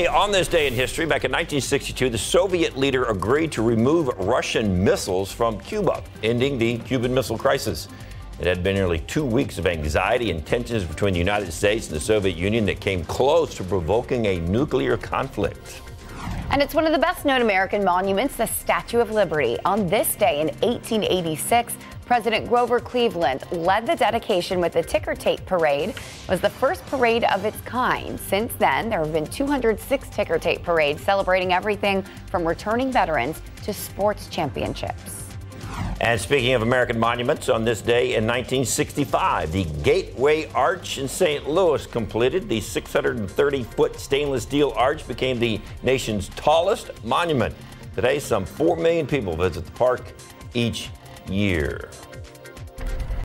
Today, on this day in history, back in 1962, the Soviet leader agreed to remove Russian missiles from Cuba, ending the Cuban Missile Crisis. It had been nearly two weeks of anxiety and tensions between the United States and the Soviet Union that came close to provoking a nuclear conflict. And it's one of the best known American monuments, the Statue of Liberty. On this day in 1886, President Grover Cleveland led the dedication with the ticker tape parade. It was the first parade of its kind. Since then, there have been 206 ticker tape parades celebrating everything from returning veterans to sports championships. And speaking of American monuments, on this day in 1965, the Gateway Arch in St. Louis completed. The 630 foot stainless steel arch became the nation's tallest monument. Today, some 4 million people visit the park each year.